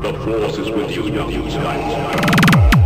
The force is with you, young guys.